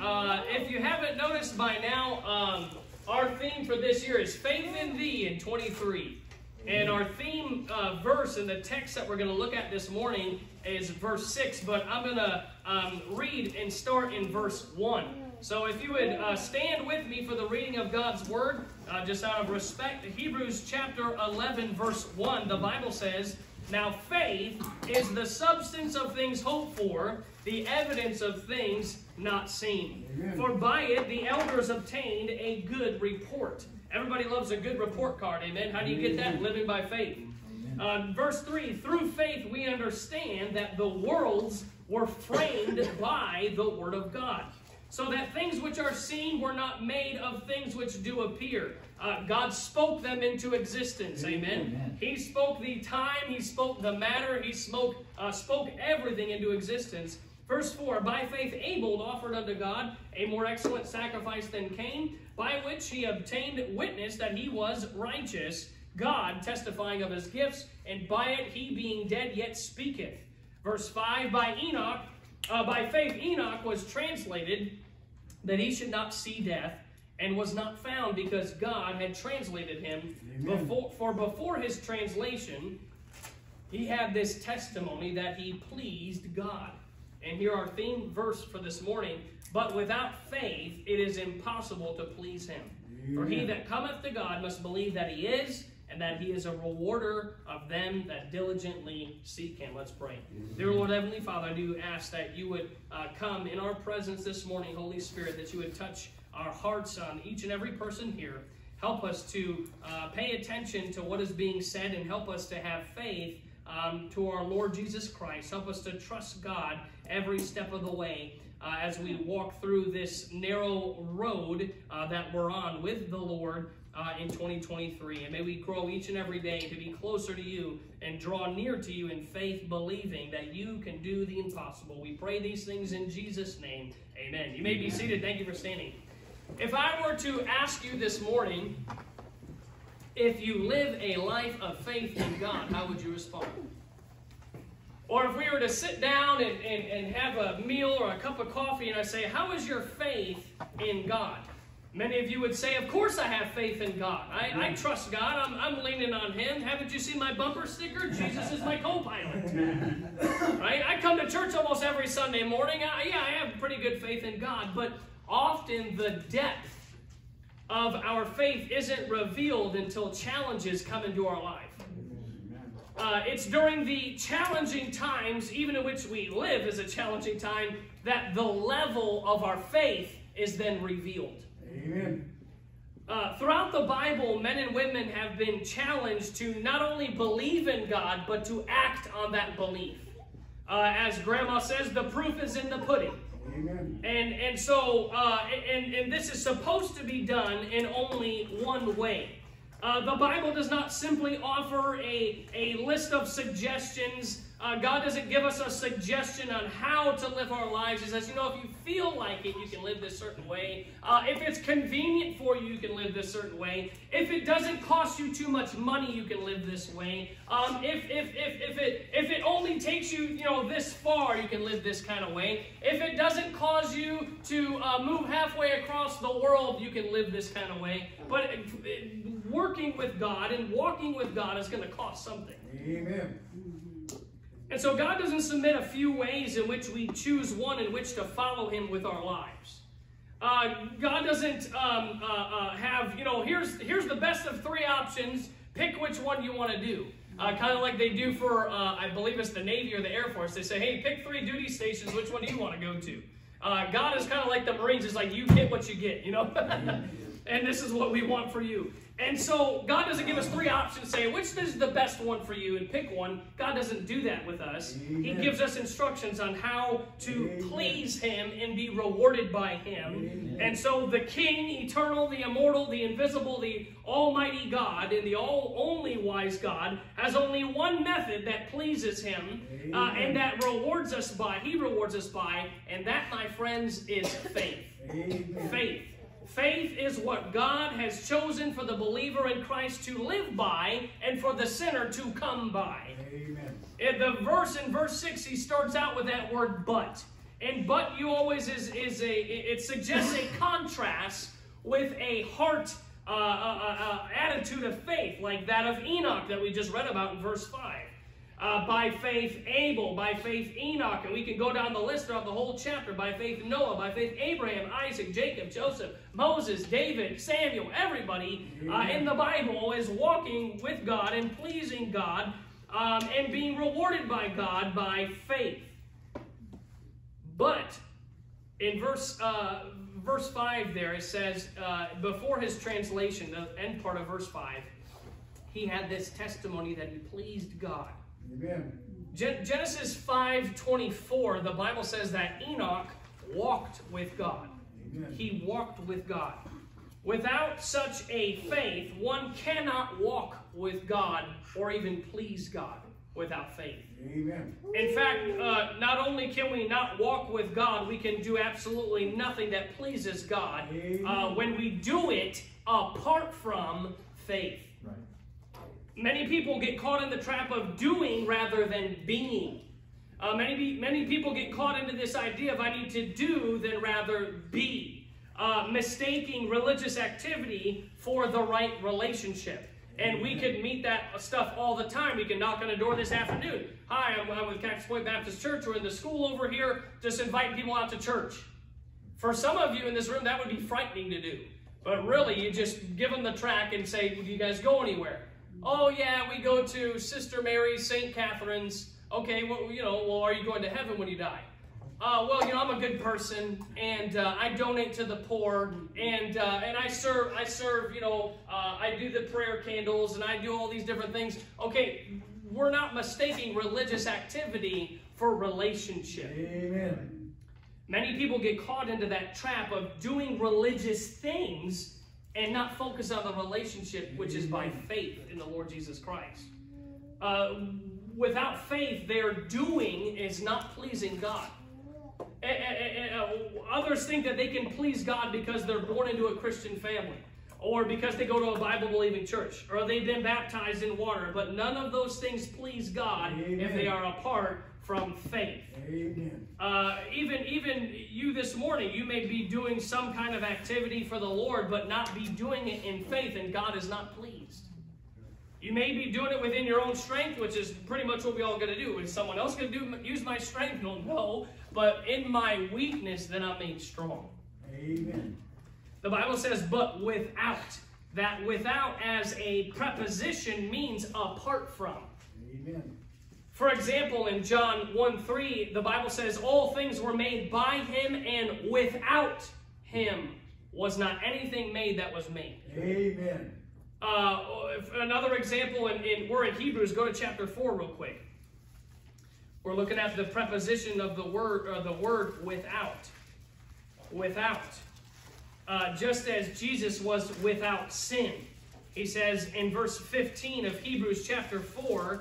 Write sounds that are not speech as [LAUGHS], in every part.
Uh, if you haven't noticed by now, um, our theme for this year is Faith in Thee in 23. And our theme uh, verse in the text that we're going to look at this morning is verse 6, but I'm going to um, read and start in verse 1. So if you would uh, stand with me for the reading of God's Word, uh, just out of respect, Hebrews chapter 11, verse 1, the Bible says, Now faith is the substance of things hoped for, the evidence of things not seen. Amen. For by it the elders obtained a good report. Everybody loves a good report card, amen? How do you get that? Living by faith. Uh, verse 3 Through faith we understand that the worlds were framed [LAUGHS] by the Word of God. So that things which are seen were not made of things which do appear. Uh, God spoke them into existence. Amen. Amen. He spoke the time, He spoke the matter, He spoke, uh, spoke everything into existence. Verse 4 By faith Abel offered unto God a more excellent sacrifice than Cain, by which he obtained witness that he was righteous, God testifying of his gifts, and by it he being dead yet speaketh. Verse 5 By Enoch, uh, by faith Enoch was translated that he should not see death, and was not found because God had translated him. Before, for before his translation, he had this testimony that he pleased God. And here our theme verse for this morning, but without faith it is impossible to please him. Amen. For he that cometh to God must believe that he is, and that he is a rewarder of them that diligently seek him. Let's pray. Amen. Dear Lord Heavenly Father, I do ask that you would uh, come in our presence this morning, Holy Spirit, that you would touch our hearts on each and every person here. Help us to uh, pay attention to what is being said and help us to have faith um, to our Lord Jesus Christ. Help us to trust God every step of the way uh, as we walk through this narrow road uh, that we're on with the Lord uh, in 2023. And may we grow each and every day to be closer to you and draw near to you in faith, believing that you can do the impossible. We pray these things in Jesus' name. Amen. You may be seated. Thank you for standing. If I were to ask you this morning, if you live a life of faith in God, how would you respond? Or if we were to sit down and, and, and have a meal or a cup of coffee and I say, How is your faith in God? Many of you would say, Of course I have faith in God. I, I mm-hmm. trust God. I'm, I'm leaning on Him. Haven't you seen my bumper sticker? Jesus is my co pilot. Mm-hmm. right? I come to church almost every Sunday morning. I, yeah, I have pretty good faith in God, but often the depth of our faith isn't revealed until challenges come into our life. Uh, it's during the challenging times, even in which we live is a challenging time, that the level of our faith is then revealed. Amen. Uh, throughout the Bible, men and women have been challenged to not only believe in God, but to act on that belief. Uh, as Grandma says, the proof is in the pudding. Amen. And and so uh, and and this is supposed to be done in only one way. Uh, the Bible does not simply offer a, a list of suggestions uh, God doesn't give us a suggestion on how to live our lives. He says, you know, if you feel like it, you can live this certain way. Uh, if it's convenient for you, you can live this certain way. If it doesn't cost you too much money, you can live this way. Um, if, if, if, if, it, if it only takes you, you know, this far, you can live this kind of way. If it doesn't cause you to uh, move halfway across the world, you can live this kind of way. But uh, working with God and walking with God is going to cost something. Amen. And so God doesn't submit a few ways in which we choose one in which to follow Him with our lives. Uh, God doesn't um, uh, uh, have, you know, here's, here's the best of three options. Pick which one you want to do. Uh, kind of like they do for, uh, I believe it's the Navy or the Air Force. They say, hey, pick three duty stations. Which one do you want to go to? Uh, God is kind of like the Marines. It's like you get what you get, you know? [LAUGHS] and this is what we want for you. And so God doesn't give us three options saying which is the best one for you and pick one. God doesn't do that with us. Amen. He gives us instructions on how to Amen. please Him and be rewarded by Him. Amen. And so the King, eternal, the immortal, the invisible, the almighty God, and the all only wise God has only one method that pleases Him uh, and that rewards us by, He rewards us by, and that, my friends, is faith. Faith. Faith is what God has chosen for the believer in Christ to live by and for the sinner to come by. Amen. In the verse in verse 6, he starts out with that word but. And but you always is, is a, it suggests a contrast with a heart uh, uh, uh, uh, attitude of faith, like that of Enoch that we just read about in verse 5. Uh, by faith, Abel. By faith, Enoch. And we can go down the list throughout the whole chapter. By faith, Noah. By faith, Abraham, Isaac, Jacob, Joseph, Moses, David, Samuel. Everybody uh, in the Bible is walking with God and pleasing God um, and being rewarded by God by faith. But in verse uh, verse 5 there, it says, uh, before his translation, the end part of verse 5, he had this testimony that he pleased God. Amen. Gen- Genesis 5.24, the Bible says that Enoch walked with God. Amen. He walked with God. Without such a faith, one cannot walk with God or even please God without faith. Amen. In fact, uh, not only can we not walk with God, we can do absolutely nothing that pleases God uh, when we do it apart from faith. Many people get caught in the trap of doing rather than being. Uh, many, many people get caught into this idea of I need to do than rather be, uh, mistaking religious activity for the right relationship. And we could meet that stuff all the time. We can knock on a door this afternoon. Hi, I'm, I'm with Cactus Pointe Baptist Church. We're in the school over here, just inviting people out to church. For some of you in this room, that would be frightening to do. But really, you just give them the track and say, Do you guys go anywhere? Oh, yeah, we go to Sister Mary's, St. Catherine's. Okay, well, you know, well, are you going to heaven when you die? Uh, well, you know, I'm a good person, and uh, I donate to the poor, and uh, and I serve, I serve, you know, uh, I do the prayer candles, and I do all these different things. Okay, we're not mistaking religious activity for relationship. Amen. Many people get caught into that trap of doing religious things and not focus on the relationship, which is by faith in the Lord Jesus Christ. Uh, without faith, their doing is not pleasing God. Uh, others think that they can please God because they're born into a Christian family, or because they go to a Bible believing church, or they've been baptized in water. But none of those things please God Amen. if they are apart from faith. Amen. Uh, even even you this morning, you may be doing some kind of activity for the Lord, but not be doing it in faith, and God is not pleased. You may be doing it within your own strength, which is pretty much what we all got to do. Is someone else going to do use my strength? No, no. But in my weakness, then I'm made strong. Amen. The Bible says, "But without." That without as a preposition means apart from. Amen. For example, in John 1 3, the Bible says, All things were made by him, and without him was not anything made that was made. Amen. Uh, another example, in, in, we're in Hebrews, go to chapter 4 real quick. We're looking at the preposition of the word, uh, the word without. Without. Uh, just as Jesus was without sin. He says in verse 15 of Hebrews chapter 4,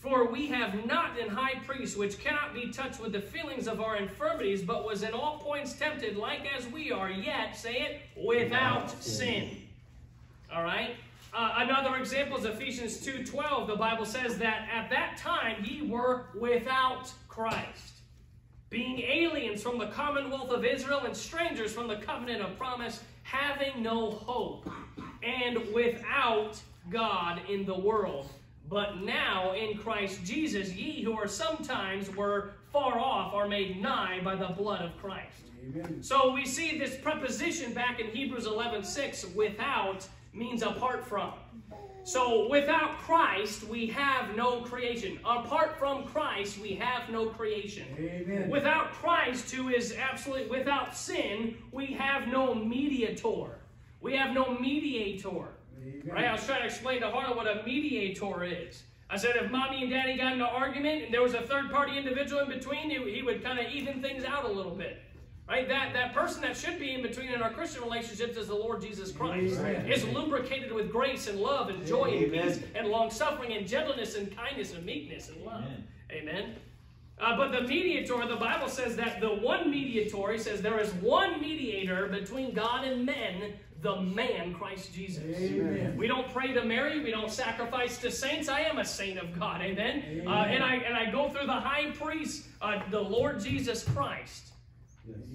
for we have not an high priest which cannot be touched with the feelings of our infirmities, but was in all points tempted like as we are, yet, say it, without sin. All right? Uh, another example is Ephesians 2.12. The Bible says that at that time ye were without Christ, being aliens from the commonwealth of Israel and strangers from the covenant of promise, having no hope, and without God in the world. But now in Christ Jesus, ye who are sometimes were far off are made nigh by the blood of Christ. Amen. So we see this preposition back in Hebrews 11 6, without means apart from. So without Christ, we have no creation. Apart from Christ, we have no creation. Amen. Without Christ, who is absolutely without sin, we have no mediator. We have no mediator. Amen. Right? I was trying to explain to Harlan what a mediator is. I said if mommy and daddy got in an argument and there was a third party individual in between, he, he would kind of even things out a little bit. Right? That, that person that should be in between in our Christian relationships is the Lord Jesus Christ. Amen. Is lubricated with grace and love and joy and peace and long suffering and gentleness and kindness and meekness and love. Amen. Amen. Uh, but the mediator, the Bible says that the one mediator, he says there is one mediator between God and men, the man Christ Jesus. Amen. We don't pray to Mary. We don't sacrifice to saints. I am a saint of God. Amen. Amen. Uh, and I and I go through the high priest, uh, the Lord Jesus Christ.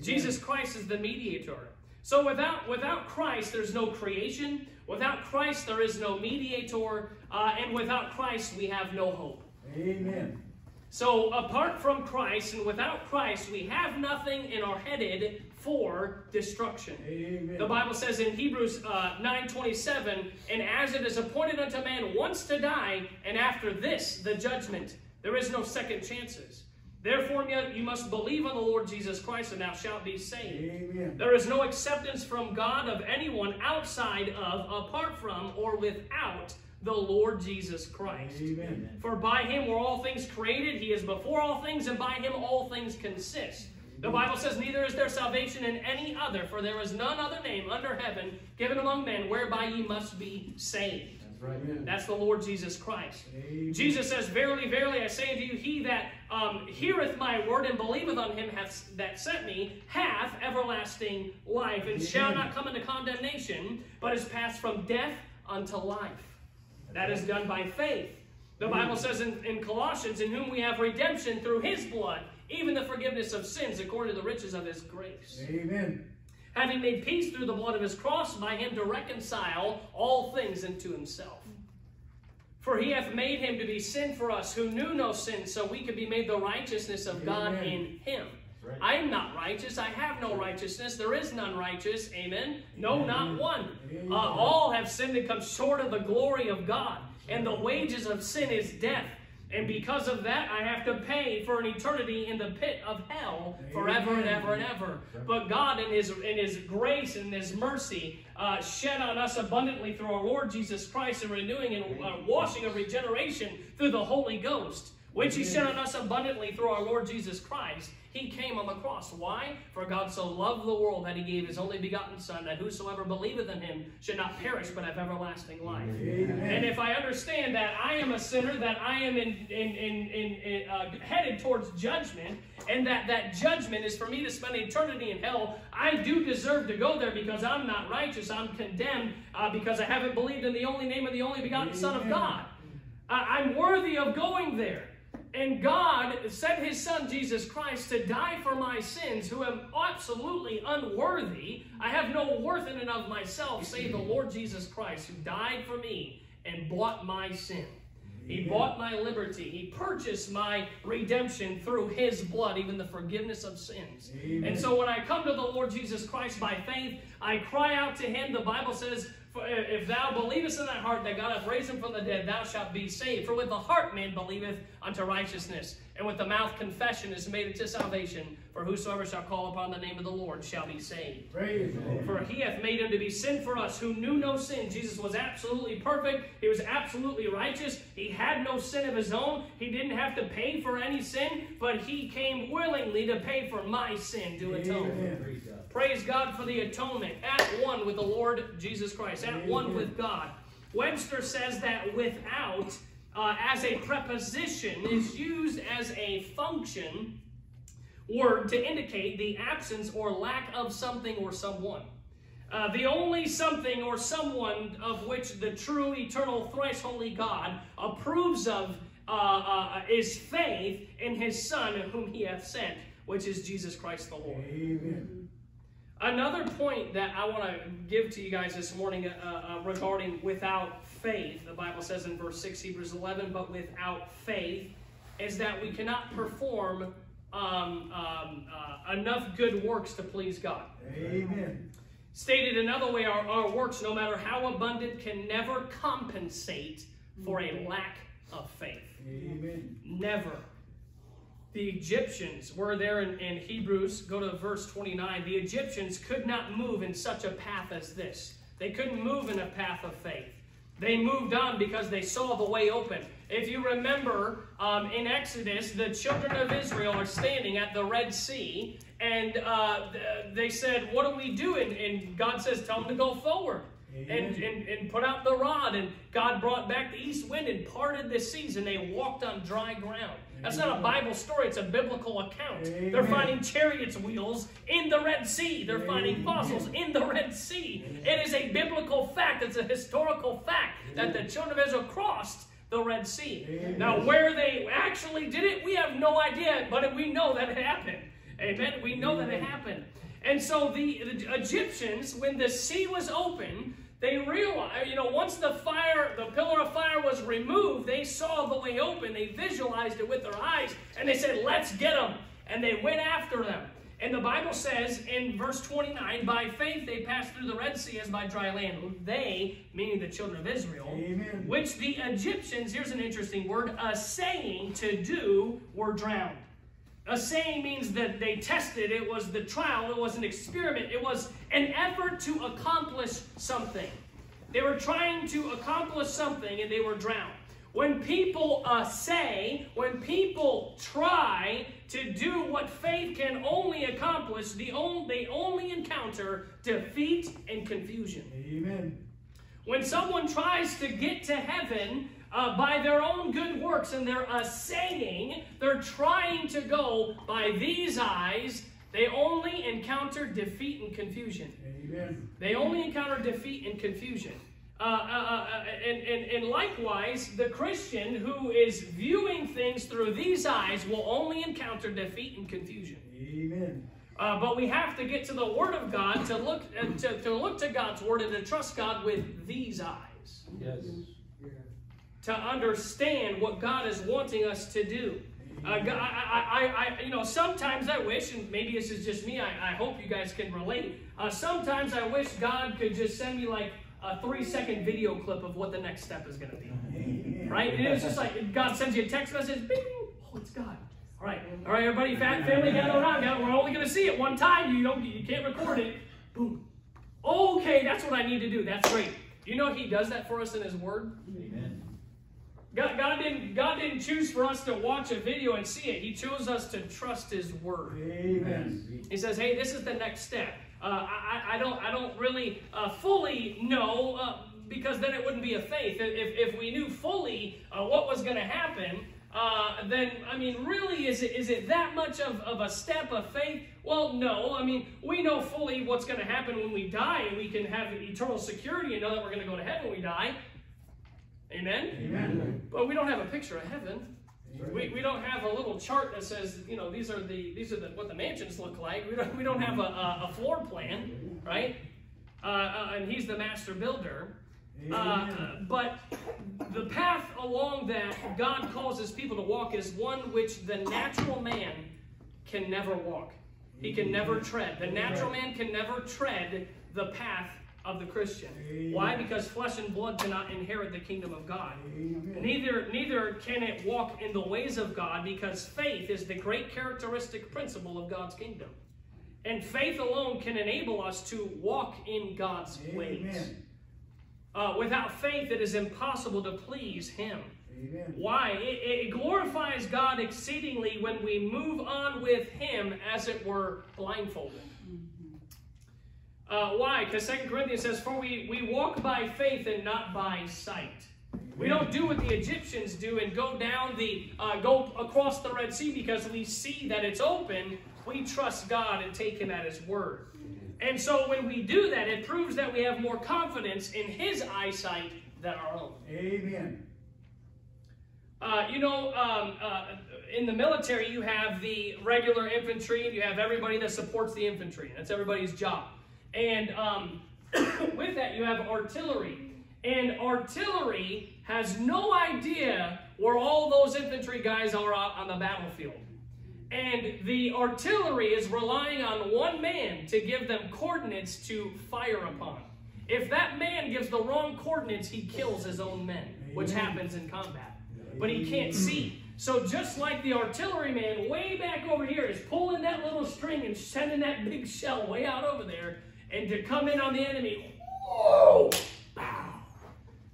Jesus Christ is the mediator. So without without Christ, there's no creation. Without Christ, there is no mediator. Uh, and without Christ, we have no hope. Amen. So apart from Christ and without Christ, we have nothing and are headed for destruction. Amen. The Bible says in Hebrews uh, 9:27, and as it is appointed unto man once to die, and after this the judgment, there is no second chances. Therefore you must believe on the Lord Jesus Christ, and thou shalt be saved. Amen. There is no acceptance from God of anyone outside of, apart from, or without the Lord Jesus Christ. Amen. For by him were all things created, he is before all things, and by him all things consist. The Bible says, Neither is there salvation in any other, for there is none other name under heaven given among men whereby ye must be saved. That's right. That's the Lord Jesus Christ. Amen. Jesus says, Verily, verily, I say unto you, he that um, heareth my word and believeth on him hath, that sent me hath everlasting life, and shall not come into condemnation, but is passed from death unto life. That is done by faith. The Bible says in, in Colossians, In whom we have redemption through his blood, even the forgiveness of sins according to the riches of his grace Amen. having made peace through the blood of his cross by him to reconcile all things unto himself. For he hath made him to be sin for us who knew no sin, so we could be made the righteousness of God in him. right. I am not righteous. I have no righteousness. There is none righteous. Amen. No, not one. Uh, all have sinned and come short of the glory of God. And the wages of sin is death. And because of that, I have to pay for an eternity in the pit of hell forever and ever and ever. But God, in His in His grace and His mercy, uh, shed on us abundantly through our Lord Jesus Christ, and renewing and uh, washing of regeneration through the Holy Ghost, which He sent on us abundantly through our Lord Jesus Christ. He came on the cross. Why? For God so loved the world that He gave His only begotten Son, that whosoever believeth in Him should not perish but have everlasting life. Amen. And if I understand that I am a sinner, that I am in, in, in, in, uh, headed towards judgment, and that that judgment is for me to spend eternity in hell, I do deserve to go there because I'm not righteous. I'm condemned uh, because I haven't believed in the only name of the only begotten Son of God. I'm worthy of going there. And God sent His Son Jesus Christ to die for my sins, who am absolutely unworthy. I have no worth in and of myself, save the Lord Jesus Christ, who died for me and bought my sin. He bought my liberty. He purchased my redemption through His blood, even the forgiveness of sins. Amen. And so when I come to the Lord Jesus Christ by faith, I cry out to Him. The Bible says, "For If thou believest in thy heart that God hath raised him from the dead, thou shalt be saved. For with the heart man believeth unto righteousness, and with the mouth confession is made unto salvation. For whosoever shall call upon the name of the Lord shall be saved. Praise. For he hath made him to be sin for us who knew no sin. Jesus was absolutely perfect. He was absolutely righteous. He had no sin of his own. He didn't have to pay for any sin, but he came willingly to pay for my sin to atone. Amen. Praise God for the atonement. At one with the Lord Jesus Christ. At one with God. Webster says that without, uh, as a preposition, is used as a function word to indicate the absence or lack of something or someone. Uh, the only something or someone of which the true, eternal, thrice holy God approves of uh, uh, is faith in his Son, whom he hath sent, which is Jesus Christ the Lord. Amen. Another point that I want to give to you guys this morning uh, uh, regarding without faith, the Bible says in verse 6, Hebrews 11, but without faith, is that we cannot perform um, um, uh, enough good works to please God. Amen. Stated another way, our, our works, no matter how abundant, can never compensate for a lack of faith. Amen. Never. The Egyptians were there in, in Hebrews, go to verse 29. The Egyptians could not move in such a path as this. They couldn't move in a path of faith. They moved on because they saw the way open. If you remember um, in Exodus, the children of Israel are standing at the Red Sea, and uh, they said, What do we do? And, and God says, Tell them to go forward and, and, and put out the rod. And God brought back the east wind and parted the seas, and they walked on dry ground. That's not a Bible story, it's a biblical account. Amen. They're finding chariots' wheels in the Red Sea, they're finding fossils in the Red Sea. It is a biblical fact, it's a historical fact that the children of Israel crossed the Red Sea. Amen. Now, where they actually did it, we have no idea, but we know that it happened. Amen. We know that it happened. And so the, the Egyptians, when the sea was open, they realized, you know, once the fire, the pillar of fire was removed, they saw the way open. They visualized it with their eyes, and they said, "Let's get them." And they went after them. And the Bible says in verse 29, by faith they passed through the Red Sea as by dry land. They, meaning the children of Israel, Amen. which the Egyptians, here's an interesting word, a saying to do, were drowned. A saying means that they tested, it was the trial, it was an experiment, it was an effort to accomplish something. They were trying to accomplish something and they were drowned. When people uh, say, when people try to do what faith can only accomplish, the on, they only encounter defeat and confusion. Amen. When someone tries to get to heaven uh, by their own good works and they're uh, saying they're trying to go by these eyes, they only encounter defeat and confusion. Amen. They only encounter defeat and confusion. Uh, uh, uh, and, and, and likewise, the Christian who is viewing things through these eyes will only encounter defeat and confusion. Amen. Uh, but we have to get to the Word of God to look uh, to, to look to God's Word and to trust God with these eyes Yes. To understand what God is wanting us to do. Uh, I, I, I, you know, sometimes I wish, and maybe this is just me. I, I hope you guys can relate. Uh, sometimes I wish God could just send me like a three-second video clip of what the next step is going to be. Right? And it's just like God sends you a text message. Bing! Oh, it's God. All right, all right, everybody, family, gather around. We're only going to see it one time. You don't, you can't record it. Boom. Okay, that's what I need to do. That's great. You know He does that for us in His Word. Amen. God, God didn't God didn't choose for us to watch a video and see it. He chose us to trust His Word. Amen. He says, "Hey, this is the next step." Uh, I, I don't I don't really uh, fully know uh, because then it wouldn't be a faith. If, if we knew fully uh, what was going to happen, uh, then I mean, really, is it is it that much of, of a step of faith? Well, no. I mean, we know fully what's going to happen when we die, and we can have eternal security and know that we're going to go to heaven when we die. Amen. Amen. But we don't have a picture of heaven. We, we don't have a little chart that says, you know, these are the these are the, what the mansions look like. We don't, we don't have a, a, a floor plan, right? Uh, uh, and he's the master builder. Uh, but the path along that God calls his people to walk is one which the natural man can never walk. He can never tread. The natural man can never tread the path of the Christian. Why? Because flesh and blood cannot inherit the kingdom of God. Amen. Neither, neither can it walk in the ways of God because faith is the great characteristic principle of God's kingdom. And faith alone can enable us to walk in God's ways. Uh, without faith, it is impossible to please Him. Amen. Why? It, it glorifies God exceedingly when we move on with Him as it were blindfolded. Uh, why? Because 2 Corinthians says, For we, we walk by faith and not by sight. We don't do what the Egyptians do and go down the, uh, go across the Red Sea because we see that it's open. We trust God and take Him at His word. And so when we do that, it proves that we have more confidence in His eyesight than our own. Amen. Uh, you know, um, uh, in the military, you have the regular infantry, and you have everybody that supports the infantry. That's everybody's job. And um, [COUGHS] with that, you have artillery. And artillery has no idea where all those infantry guys are out on the battlefield. And the artillery is relying on one man to give them coordinates to fire upon. If that man gives the wrong coordinates, he kills his own men, which happens in combat. But he can't see. So just like the artillery man way back over here is pulling that little string and sending that big shell way out over there, and to come in on the enemy, whoa.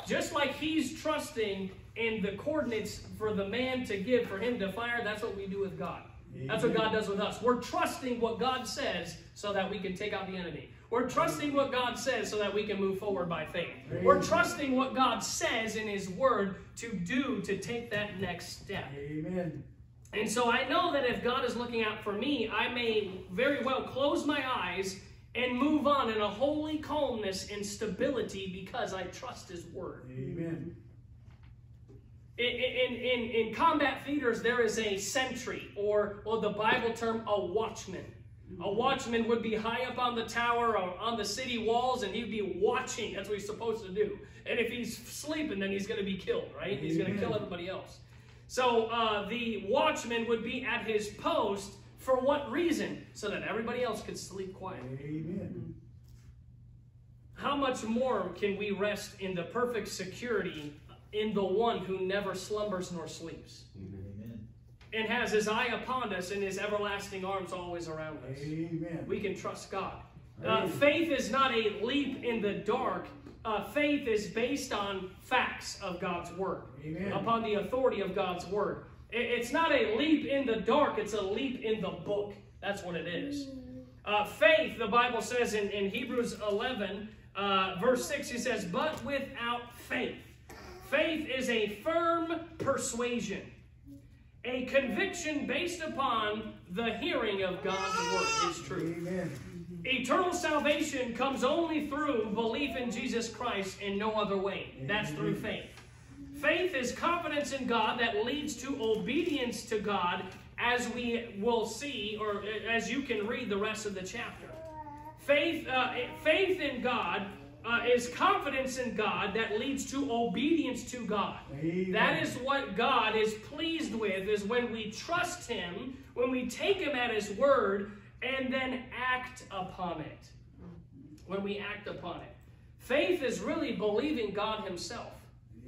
Just like he's trusting in the coordinates for the man to give for him to fire, that's what we do with God. That's what God does with us. We're trusting what God says so that we can take out the enemy. We're trusting what God says so that we can move forward by faith. We're trusting what God says in His Word to do to take that next step. Amen. And so I know that if God is looking out for me, I may very well close my eyes and move on in a holy calmness and stability because I trust His Word. Amen. In, in, in, in combat theaters, there is a sentry, or, or the Bible term, a watchman. A watchman would be high up on the tower or on the city walls, and he'd be watching. That's what he's supposed to do. And if he's sleeping, then he's going to be killed, right? He's going to kill everybody else. So uh, the watchman would be at his post for what reason? So that everybody else could sleep quiet. Amen. How much more can we rest in the perfect security in the one who never slumbers nor sleeps Amen. and has his eye upon us and his everlasting arms always around us? Amen. We can trust God. Uh, faith is not a leap in the dark. Uh, faith is based on facts of God's word, Amen. upon the authority of God's word. It- it's not a leap in the dark, it's a leap in the book. That's what it is. Uh, faith, the Bible says in, in Hebrews 11, uh, verse 6, he says, But without faith. Faith is a firm persuasion, a conviction based upon the hearing of God's word, His truth. Amen. Eternal salvation comes only through belief in Jesus Christ in no other way. That's through faith. Faith is confidence in God that leads to obedience to God, as we will see, or as you can read the rest of the chapter. Faith, uh, faith in God uh, is confidence in God that leads to obedience to God. Amen. That is what God is pleased with, is when we trust Him, when we take Him at His word, and then act upon it. When we act upon it. Faith is really believing God Himself.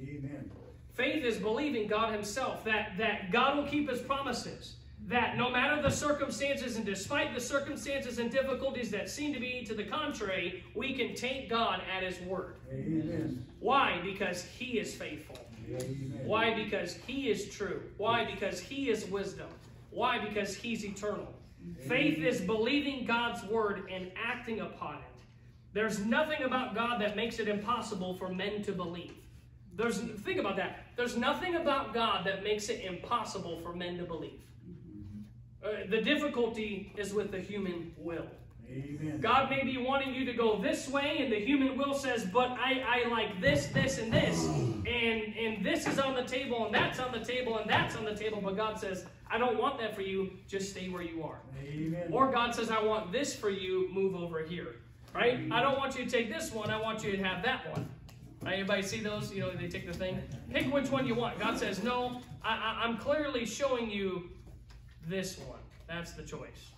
Amen. Faith is believing God Himself, that, that God will keep His promises. That no matter the circumstances and despite the circumstances and difficulties that seem to be to the contrary, we can take God at His word. Amen. Why? Because He is faithful. Amen. Why? Because He is true. Why? Because He is wisdom. Why? Because He's eternal. Faith is believing God's word and acting upon it. There's nothing about God that makes it impossible for men to believe. There's think about that. There's nothing about God that makes it impossible for men to believe. Uh, the difficulty is with the human will. Amen. God may be wanting you to go this way, and the human will says, but I, I like this, this, and this. And, and this is on the table, and that's on the table, and that's on the table. But God says, I don't want that for you. Just stay where you are. Amen. Or God says, I want this for you. Move over here. Right? I don't want you to take this one. I want you to have that one. Right, Anybody see those? You know, they take the thing. Pick which one you want. God says, No, I, I, I'm clearly showing you this one. That's the choice.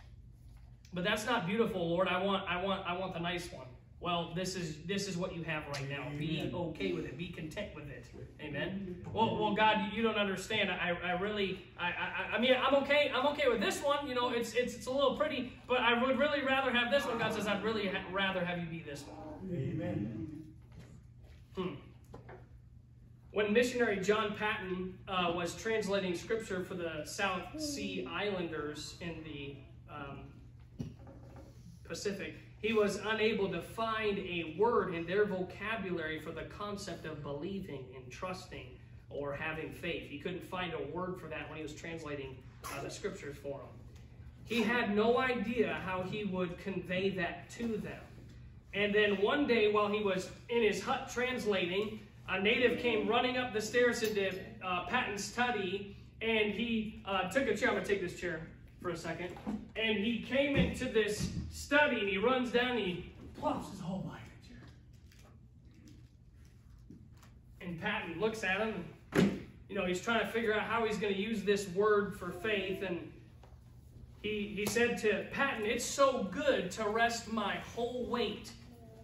But that's not beautiful, Lord. I want, I want, I want the nice one. Well, this is this is what you have right now. Be okay with it. Be content with it. Amen. Well, well, God, you don't understand. I, I really, I, I, I mean, I'm okay. I'm okay with this one. You know, it's it's it's a little pretty, but I would really rather have this one. God says, I'd really ha- rather have you be this one. Amen. Hmm. When missionary John Paton uh, was translating scripture for the South Sea Islanders in the um, Pacific, he was unable to find a word in their vocabulary for the concept of believing and trusting or having faith. He couldn't find a word for that when he was translating uh, the scriptures for them. He had no idea how he would convey that to them. And then one day, while he was in his hut translating, a native came running up the stairs into uh, Paton's study, and he uh, took a chair. I'm going to take this chair for a second. And he came into this study, and he runs down, and he plops his whole body in the chair. And Paton looks at him, and, you know, he's trying to figure out how he's going to use this word for faith, and he, he said to Paton, It's so good to rest my whole weight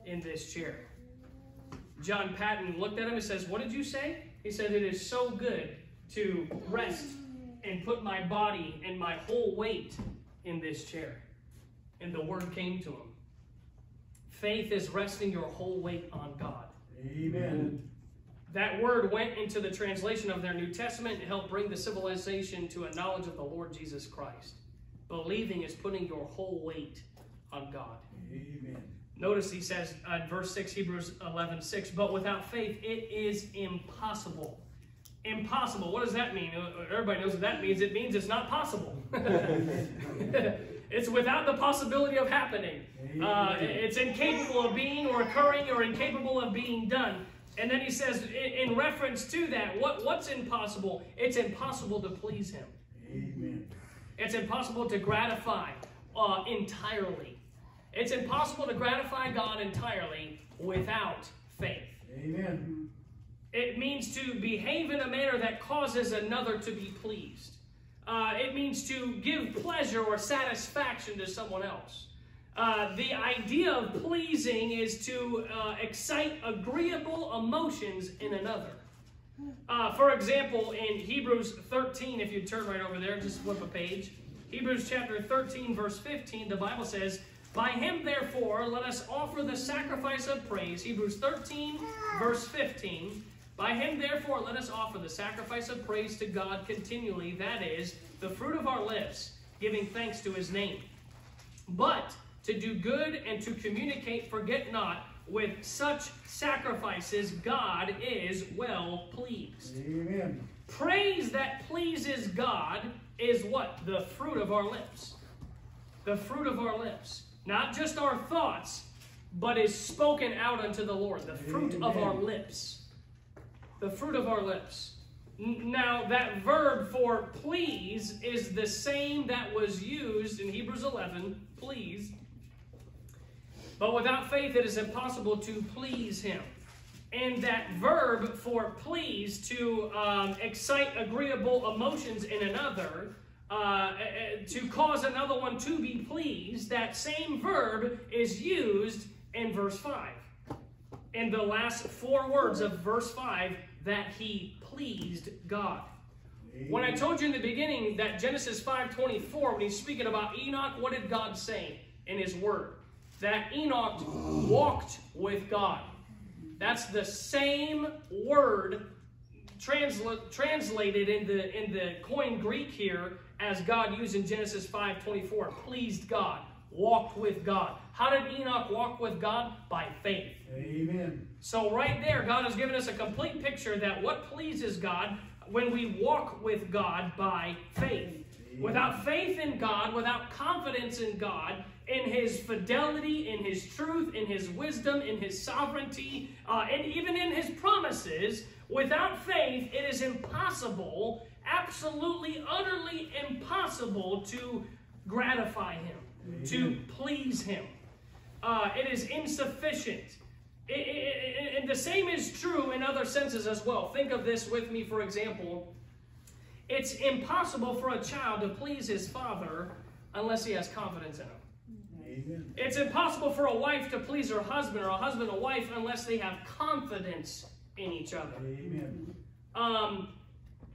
in this chair. John Paton looked at him and says, What did you say? He said, It is so good to rest and put my body and my whole weight in this chair. And the word came to him. Faith is resting your whole weight on God. Amen. That word went into the translation of their New Testament and helped bring the civilization to a knowledge of the Lord Jesus Christ. Believing is putting your whole weight on God. Amen. Notice he says uh, in verse 6, Hebrews 11 6, but without faith it is impossible impossible. What does that mean? Uh, everybody knows what that means. It means it's not possible. [LAUGHS] it's without the possibility of happening. Uh, it's incapable of being or occurring or incapable of being done. And then he says, in, in reference to that, what, what's impossible? It's impossible to please him. Amen. It's impossible to gratify uh, entirely. It's impossible to gratify God entirely without faith. Amen. It means to behave in a manner that causes another to be pleased. Uh, it means to give pleasure or satisfaction to someone else. Uh, the idea of pleasing is to uh, excite agreeable emotions in another. Uh, for example, in Hebrews 13, if you turn right over there, just flip a page. Hebrews chapter 13, verse 15, the Bible says, By him, therefore, let us offer the sacrifice of praise. Hebrews 13, verse 15. By him, therefore, let us offer the sacrifice of praise to God continually, that is, the fruit of our lips, giving thanks to his name. But to do good and to communicate, forget not, with such sacrifices, God is well pleased. Amen. Praise that pleases God is what? The fruit of our lips. The fruit of our lips. Not just our thoughts, but is spoken out unto the Lord. The fruit of our lips. The fruit of our lips. Now, that verb for please is the same that was used in Hebrews 11, please. But without faith, it is impossible to please him. And that verb for please, to um, excite agreeable emotions in another, uh, uh, to cause another one to be pleased, that same verb is used in verse 5. In the last four words of verse 5, that he pleased God. When I told you in the beginning that Genesis 5:24, when he's speaking about Enoch, what did God say in his word? That Enoch walked with God. That's the same word transla- translated in the in the Koine Greek here as God used in Genesis 5:24. Pleased God, walked with God. How did Enoch walk with God? By faith. Amen. So right there, God has given us a complete picture that what pleases God when we walk with God by faith. Without faith in God, without confidence in God, in His fidelity, in His truth, in His wisdom, in His sovereignty, uh, and even in His promises, without faith, it is impossible, absolutely, utterly impossible to gratify Him, to please Him. Uh, it is insufficient. I- I- I- and the same is true in other senses as well. Think of this with me, for example. It's impossible for a child to please his father unless he has confidence in him. Amen. It's impossible for a wife to please her husband or a husband a wife unless they have confidence in each other. Amen. Um,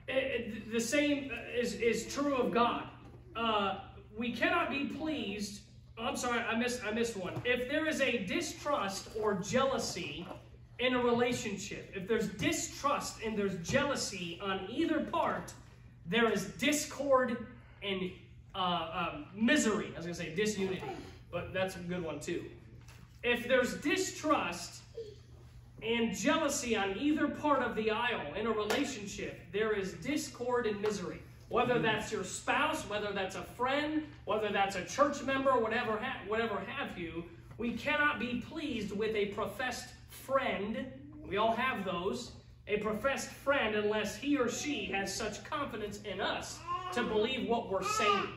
it- it- the same is, is true of God. Uh, we cannot be pleased. oh, I'm sorry, I missed, I missed one. If there is a distrust or jealousy in a relationship, if there's distrust and there's jealousy on either part, there is discord and uh, um, misery. I was going to say disunity, but that's a good one too. If there's distrust and jealousy on either part of the aisle in a relationship, there is discord and misery. Whether mm-hmm. that's your spouse, whether that's a friend, whether that's a church member, whatever, ha- whatever have you, we cannot be pleased with a professed friend. We all have those. A professed friend, unless he or she has such confidence in us to believe what we're saying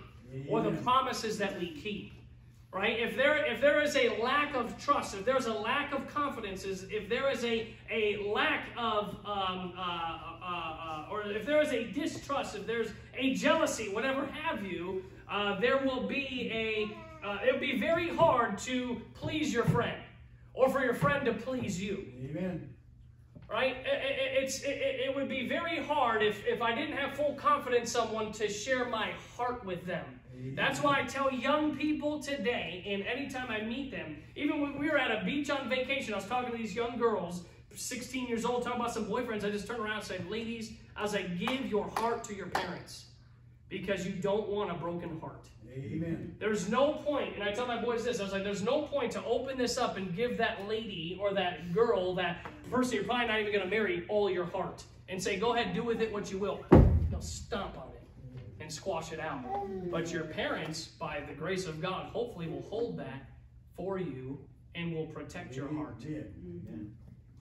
or the promises that we keep right if there if there is a lack of trust if there's a lack of confidence if there is a a lack of um, uh, uh, uh, or if there is a distrust if there's a jealousy whatever have you uh, there will be a uh, it'll be very hard to please your friend or for your friend to please you Amen. right? I- I- It's, it, it it would be very hard if, if I didn't have full confidence in someone to share my heart with them. That's why I tell young people today, and anytime I meet them, even when we were at a beach on vacation, I was talking to these young girls, 16 years old, talking about some boyfriends. I just turned around and said, Ladies, I was like, give your heart to your parents because you don't want a broken heart. Amen. There's no point, and I tell my boys this, I was like, there's no point to open this up and give that lady or that girl, that person you're probably not even going to marry, all your heart and say, go ahead, do with it what you will. They'll stomp on it and squash it out. But your parents, by the grace of God, hopefully will hold that for you and will protect your heart.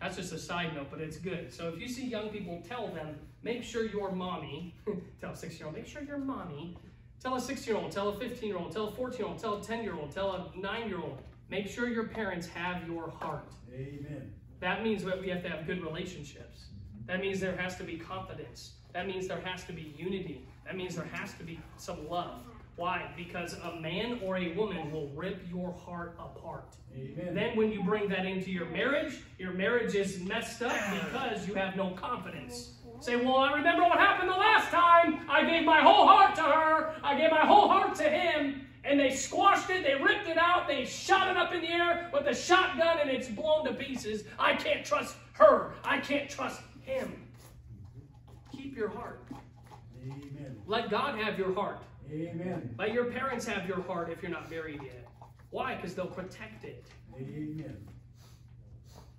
That's just a side note, but it's good. So if you see young people, tell them, make sure your mommy, [LAUGHS] tell a six year old, make sure your mommy, tell a six year old, tell a 15 year old, tell a 14 year old, tell a 10 year old, tell a nine year old, make sure your parents have your heart. Amen. That means that we have to have good relationships. That means there has to be confidence. That means there has to be unity. That means there has to be some love. Why? Because a man or a woman will rip your heart apart. Amen. Then, when you bring that into your marriage, your marriage is messed up because you have no confidence. Say, well, I remember what happened the last time. I gave my whole heart to her. I gave my whole heart to him. And they squashed it, they ripped it out, they shot it up in the air with a shotgun, and it's blown to pieces. I can't trust her. I can't trust him. Keep your heart. Amen. Let God have your heart. Amen. Let your parents have your heart if you're not married yet. Why? Because they'll protect it. Amen.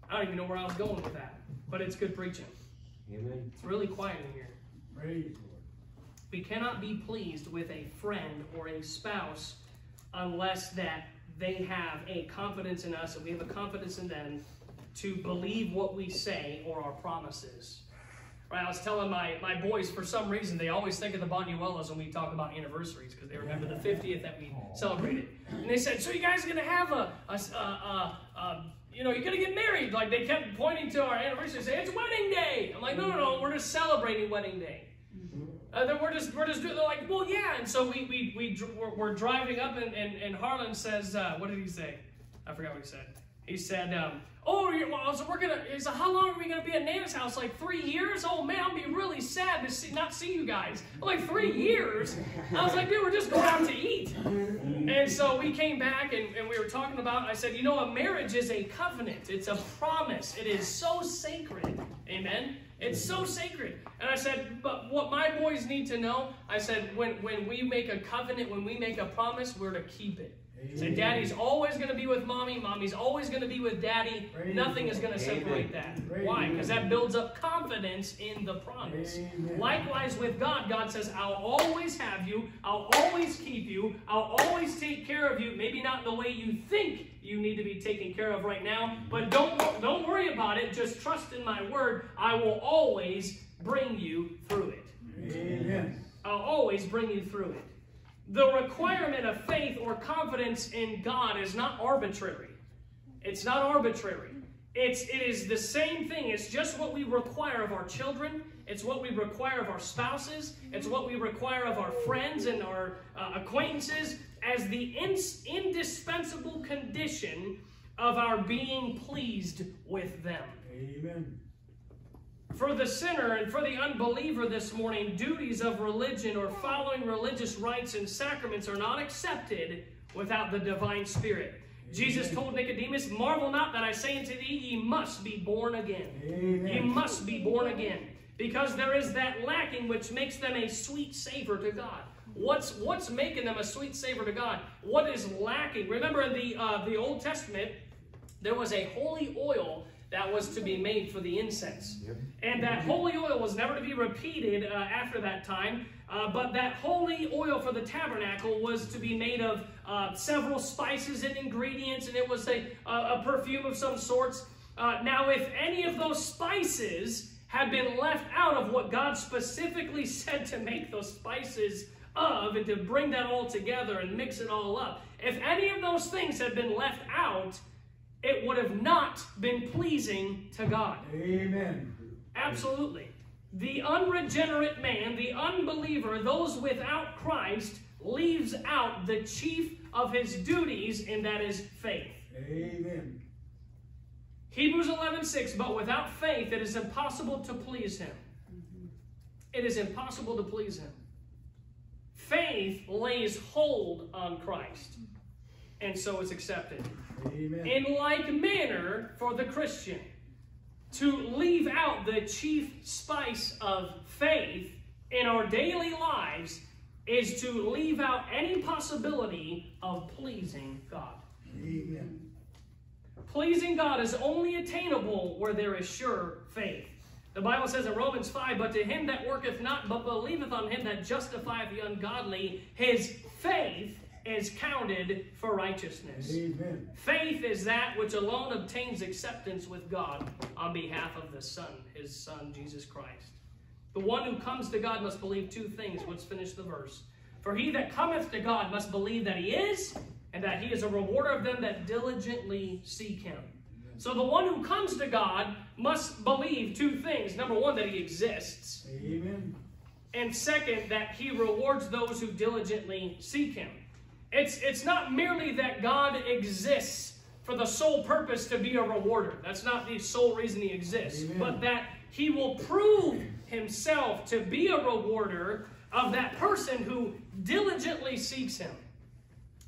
I don't even know where I was going with that, but it's good preaching. Amen. It's really quiet in here. Praise the Lord. We cannot be pleased with a friend or a spouse unless that they have a confidence in us and we have a confidence in them to believe what we say or our promises. Right, I was telling my, my boys, for some reason, they always think of the Bonuelos when we talk about anniversaries because they remember the 50th that we celebrated. And they said, So you guys are going to have a, a, a, a, you know, you're going to get married. Like they kept pointing to our anniversary and saying, It's wedding day. I'm like, No, no, no, we're just celebrating wedding day. Uh, then we're just we're just doing. They're like, well, yeah. And so we we we we're, we're driving up, and and, and Harlan says, uh, what did he say? I forgot what he said. He said, um, oh, well, so we're gonna. He said, how long are we gonna be at Nana's house? Like three years? Oh man, I'll be really sad to see not see you guys. Like three years. I was like, dude, we're just going out to eat. And so we came back and, and we were talking about. I said, you know, a marriage is a covenant. It's a promise. It is so sacred. Amen. It's so sacred. And I said, but what my boys need to know, I said, when, when we make a covenant, when we make a promise, we're to keep it. Said, Daddy's always going to be with mommy. Mommy's always going to be with daddy. Praise Nothing is going to separate Amen. that. Praise Why? Because that builds up confidence in the promise. Amen. Likewise with God, God says, I'll always have you. I'll always keep you. I'll always take care of you. Maybe not the way you think you need to be taken care of right now, but don't, don't worry about it. Just trust in my word. I will always bring you through it. Amen. I'll always bring you through it. The requirement of faith or confidence in God is not arbitrary. It's not arbitrary. It's it is the same thing. It's just what we require of our children. It's what we require of our spouses. It's what we require of our friends and our uh, acquaintances as the indispensable condition of our being pleased with them. Amen. For the sinner and for the unbeliever this morning, duties of religion or following religious rites and sacraments are not accepted without the divine Spirit. Jesus told Nicodemus, Marvel not that I say unto thee, ye must be born again. Amen. Ye must be born again. Because there is that lacking which makes them a sweet savor to God. What's what's making them a sweet savor to God? What is lacking? Remember in the uh, the Old Testament, there was a holy oil that was to be made for the incense. And that holy oil was never to be repeated uh, after that time. Uh, but that holy oil for the tabernacle was to be made of uh, several spices and ingredients, and it was a, a, a perfume of some sorts. Uh, now, if any of those spices had been left out of what God specifically [LAUGHS] said to make those spices of, and to bring that all together and mix it all up, if any of those things had been left out, it would have not been pleasing to God. Amen. Absolutely. The unregenerate man, the unbeliever, those without Christ, leaves out the chief of his duties, and that is faith. Amen. Hebrews 11:6, but without faith it is impossible to please him. It is impossible to please him. Faith lays hold on Christ, and so it's accepted. Amen. In like manner for the Christian, to leave out the chief spice of faith in our daily lives is to leave out any possibility of pleasing God. Amen. Pleasing God is only attainable where there is sure faith. The Bible says in Romans 5, But to him that worketh not, but believeth on him that justifieth the ungodly, his faith is counted for righteousness. Amen. Faith is that which alone obtains acceptance with God on behalf of the Son, his Son, Jesus Christ. The one who comes to God must believe two things. Let's finish the verse. For he that cometh to God must believe that he is, and that he is a rewarder of them that diligently seek him. So the one who comes to God must believe two things. Number one, that he exists. Amen. And second, that he rewards those who diligently seek him. It's, it's not merely that God exists for the sole purpose to be a rewarder. That's not the sole reason he exists. Amen. But that he will prove himself to be a rewarder of that person who diligently seeks him.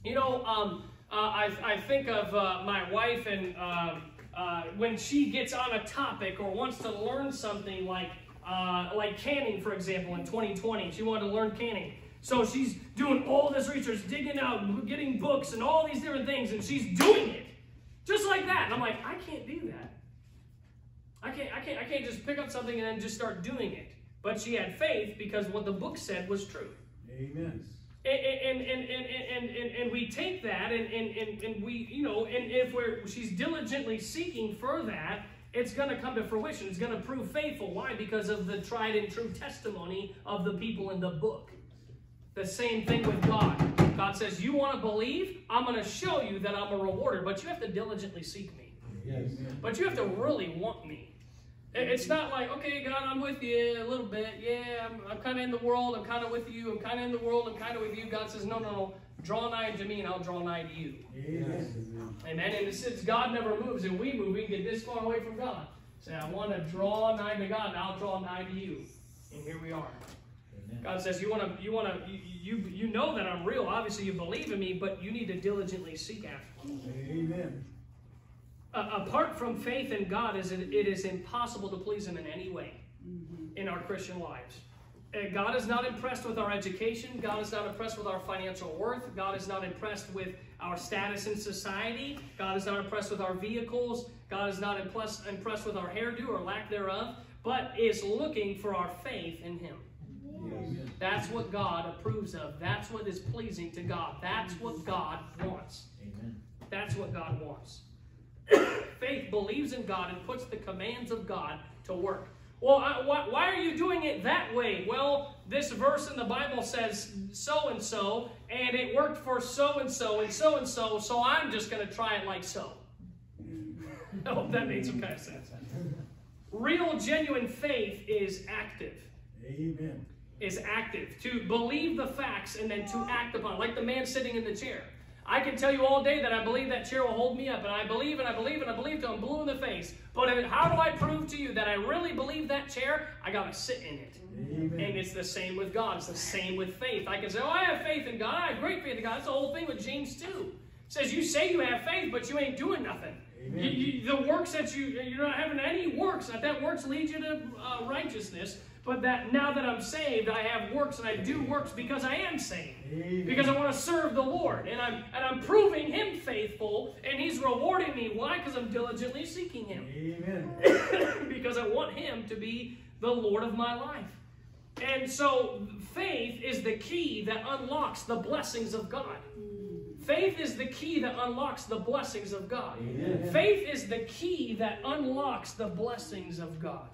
You know, um, uh, I, I think of uh, my wife, and um uh, when she gets on a topic or wants to learn something like uh, like canning, for example, in 2020, she wanted to learn canning. So she's doing all this research, digging out, getting books, and all these different things, and she's doing it just like that. And I'm like, I can't do that. I can't, I can't, I can't just pick up something and then just start doing it. But she had faith because what the book said was true. Amen. And, and, and, and, and, and, we take that and, and, and, and we, you know, and if we're, she's diligently seeking for that, it's going to come to fruition. It's going to prove faithful. Why? Because of the tried and true testimony of the people in the book. The same thing with God. God says, You want to believe? I'm going to show you that I'm a rewarder, but you have to diligently seek me. Yes. But you have to really want me. It's not like, okay, God, I'm with you a little bit. Yeah, I'm, I'm kind of in the world. I'm kind of with you. I'm kind of in the world. I'm kind of with you. God says, no, no, no. Draw nigh to me and I'll draw nigh to you. Amen. Amen. And since God never moves and we move, we can get this far away from God. Say, I want to draw nigh to God and I'll draw nigh to you. And here we are. God says, you want to, you want to, you, you, you know that I'm real. Obviously, you believe in me, but you need to diligently seek after me. Amen. Uh, apart from faith in God, is it, it is impossible to please Him in any way in our Christian lives. Uh, God is not impressed with our education. God is not impressed with our financial worth. God is not impressed with our status in society. God is not impressed with our vehicles. God is not impressed, impressed with our hairdo or lack thereof, but is looking for our faith in Him. That's what God approves of. That's what is pleasing to God. That's what God wants. Amen. That's what God wants. [COUGHS] Faith believes in God and puts the commands of God to work. Well, I, why, why are you doing it that way? Well, this verse in the Bible says so and so, and it worked for so and so and so and so, so I'm just going to try it like so. [LAUGHS] I hope that made some kind of sense. Real, genuine faith is active Amen. Is active to believe the facts and then to act upon, like the man sitting in the chair. I can tell you all day that I believe that chair will hold me up, and I believe and I believe and I believe till I'm blue in the face. But how do I prove to you that I really believe that chair? I got to sit in it. And it's the same with God. It's the same with faith. I can say, oh, I have faith in God. I have great faith in God. That's the whole thing with James 2. It says you say you have faith, but you ain't doing nothing. You, you, the works that you, you're not having any works. That that works lead you to uh, righteousness. But that now that I'm saved, I have works and I do works because I am saved. Amen. Because I want to serve the Lord. And I'm, and I'm proving Him faithful. And He's rewarding me. Why? Because I'm diligently seeking Him Amen. [COUGHS] because I want Him to be the Lord of my life. And so faith is the key that unlocks the blessings of God. Faith is the key that unlocks the blessings of God. Amen. Faith is the key that unlocks the blessings of God.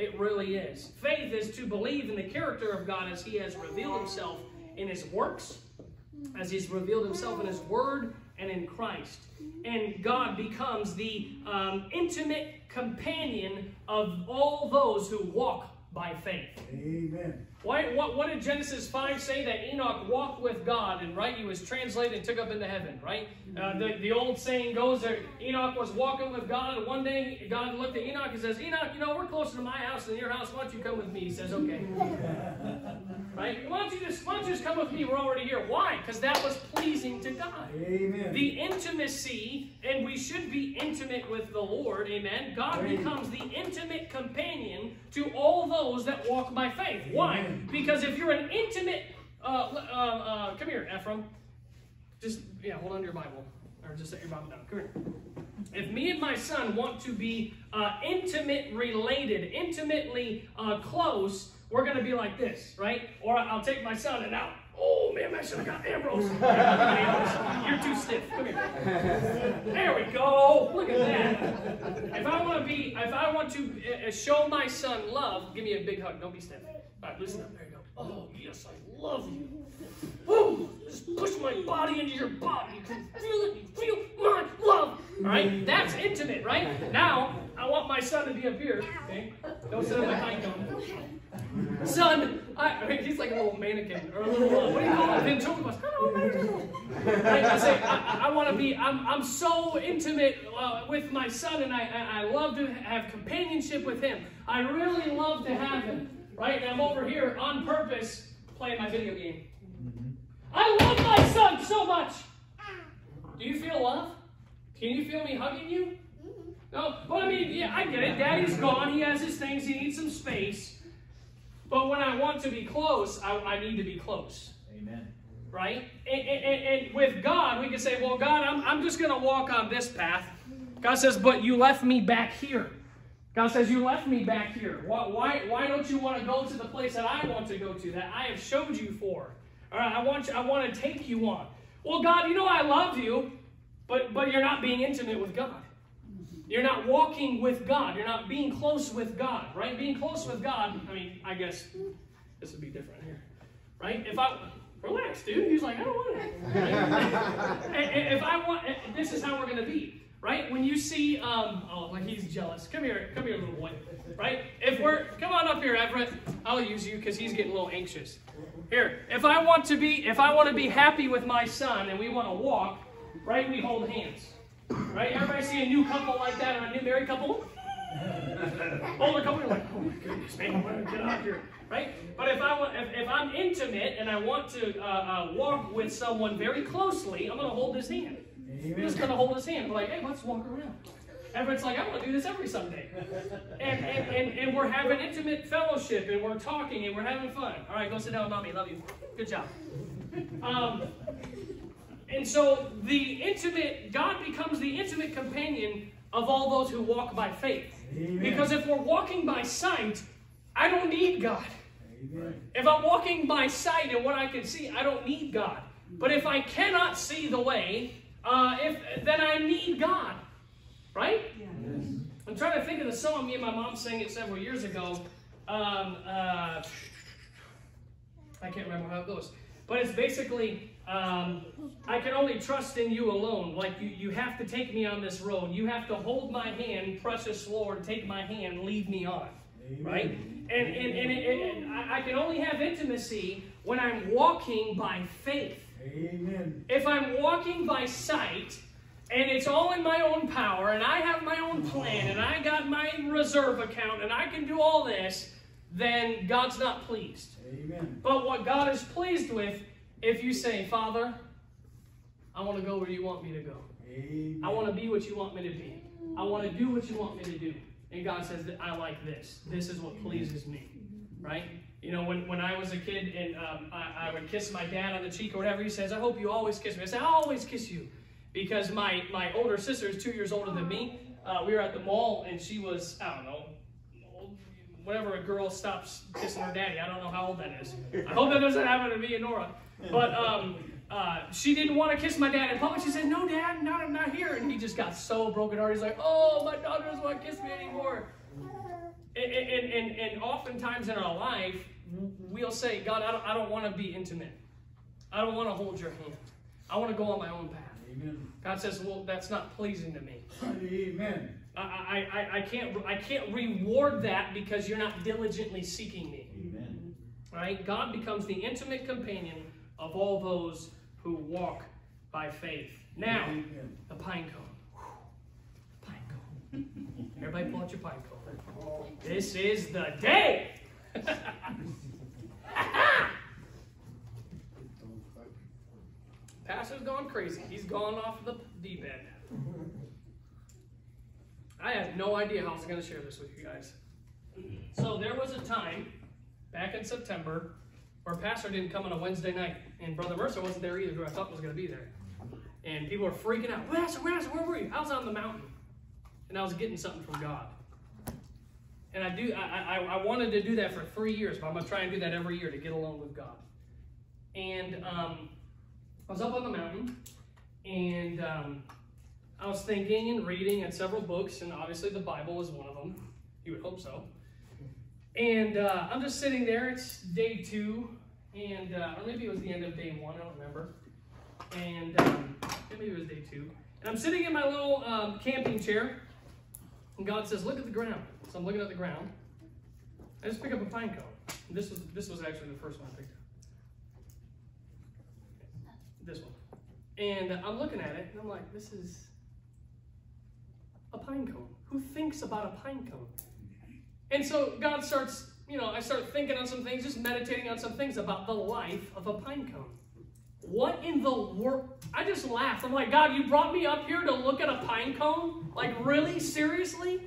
It really is. Faith is to believe in the character of God as He has revealed Himself in His works, as He's revealed Himself in His Word and in Christ. And God becomes the um, intimate companion of all those who walk by faith. Amen. Why, what, what did Genesis 5 say? That Enoch walked with God, and right, he was translated and took up into heaven, right? Uh, the, the old saying goes that Enoch was walking with God, and one day God looked at Enoch and says, Enoch, you know, we're closer to my house than your house. Why don't you come with me? He says, okay. [LAUGHS] Right? Why don't you just, why don't you just come with me? We're already here. Why? Because that was pleasing to God. Amen. The intimacy, and we should be intimate with the Lord, amen. God Amen. becomes the intimate companion to all those that walk by faith. Why? Because if you're an intimate, uh, uh, uh, come here, Ephraim. Just, yeah, hold on to your Bible. Or just set your Bible down. Come here. if me and my son want to be uh, intimate related, intimately uh, close, we're going to be like this, right? Or I'll take my son and out. Oh man, I should have got Ambrose. [LAUGHS] You're too stiff. Come here. There we go. Look at that. If I want to be, if I want to uh, show my son love, give me a big hug. Don't be stiff. All right, listen up. There you go. Oh yes, I love you. Woo! Just push my body into your body. You can feel it. You feel my love. All right, that's intimate, right? Now I want my son to be up here. Okay, don't sit on my high cone. [LAUGHS] Son, I, mean, he's like a little mannequin or a little uh, what do you call it? Ventriloquist. Right? I say I, I want to be. I'm I'm so intimate uh, with my son, and I, I I love to have companionship with him. I really love to have him. Right? And I'm over here on purpose playing my video game. I love my son so much. Do you feel love? Can you feel me hugging you? No, but I mean, yeah, I get it. Daddy's gone. He has his things. He needs some space. But when I want to be close, I, I need to be close. Amen. Right? And, and, and with God, we can say, well, God, I'm, I'm just going to walk on this path. God says, but you left me back here. God says, you left me back here. Why, why, why don't you want to go to the place that I want to go to, that I have showed you for? All right, I want, you, I want to take you on. Well, God, you know I love you, but, but you're not being intimate with God. You're not walking with God. You're not being close with God, right? Being close with God, I mean, I guess this would be different here, right? If I, relax, dude. He's like, I don't want it. Right? if I want, this is how we're going to be, right? When you see, um, oh, like he's jealous. Come here, come here, little boy, right? If we're, come on up here, Everett. I'll use you because he's getting a little anxious. Here, if I want to be, if I want to be happy with my son and we want to walk, right? We hold hands. Right? Everybody see a new couple like that or a new married couple? [LAUGHS] Older couple, you're like, oh my goodness, man, get out here. Right? But if I want, if, if I'm intimate and I want to uh, uh, walk with someone very closely, I'm gonna hold his hand. I'm just gonna hold his hand. We're like, hey, let's walk around. Everyone's like, I want to do this every Sunday. And, and, and, and we're having intimate fellowship and we're talking and we're having fun. All right, go sit down, mommy. Love you. Good job. Um, and so the intimate, God becomes the intimate companion of all those who walk by faith. Amen. Because if we're walking by sight, I don't need God. Amen. If I'm walking by sight and what I can see, I don't need God. But if I cannot see the way, uh, if then I need God. Right? I'm trying to think of the song me and my mom sang it several years ago. Um, uh, I can't remember how it goes. But it's basically, um, I can only trust in you alone. Like you, you have to take me on this road. You have to hold my hand, precious Lord, take my hand, lead me on. Amen. Right? And, and, and, and, and I I can only have intimacy when I'm walking by faith. Amen. If I'm walking by sight, and it's all in my own power, and I have my own plan, and I got my reserve account, and I can do all this, then God's not pleased. Amen. But what God is pleased with, if you say, Father, I want to go where you want me to go. Amen. I want to be what you want me to be. I want to do what you want me to do. And God says that I like this. This is what pleases me. Right? You know, when, when I was a kid and um, I, I would kiss my dad on the cheek or whatever, he says, I hope you always kiss me. I say, I'll always kiss you. Because my, my older sister is two years older than me. Uh, we were at the mall and she was, I don't know, whenever a girl stops kissing her daddy. I don't know how old that is. I hope that doesn't happen to me and Nora. But um, uh, she didn't want to kiss my dad in public. She said, "No, Dad, not I'm not here." And he just got so broken hearted. He's like, "Oh, my daughter doesn't want to kiss me anymore." And, and, and, and oftentimes in our life, we'll say, "God, I don't, I don't want to be intimate. I don't want to hold your hand. I want to go on my own path." Amen. God says, "Well, that's not pleasing to me." Amen. I, I, I, I can't I can't reward that because you're not diligently seeking me. Amen. Right? God becomes the intimate companion of all those who walk by faith. Now, Amen. the pine cone. Pine cone. Everybody pull out your pine cone. This is the day. [LAUGHS] Pastor's gone crazy. He's gone off the deep end. I had no idea how I was going to share this with you guys. So there was a time back in September where Pastor didn't come on a Wednesday night, and Brother Mercer wasn't there either, who I thought was going to be there. And people were freaking out. Pastor, Pastor, where were you? I was on the mountain. and I was getting something from God. And I do I, I, I wanted to do that for three years, but I'm gonna try and do that every year to get along with God. And um, I was up on the mountain, and um, I was thinking and reading and several books, and obviously the Bible is one of them. You would hope so. And uh, I'm just sitting there. It's day two, and uh, or maybe it was the end of day one. I don't remember. And um, maybe it was day two. And I'm sitting in my little um, camping chair, and God says, "Look at the ground." So I'm looking at the ground. I just pick up a pine cone. And this was this was actually the first one I picked up. This one. And I'm looking at it, and I'm like, "This is a pine cone. Who thinks about a pine cone?" And so God starts, you know, I start thinking on some things, just meditating on some things about the life of a pine cone. What in the world? I just laughed. I'm like, God, you brought me up here to look at a pine cone? Like, really? Seriously?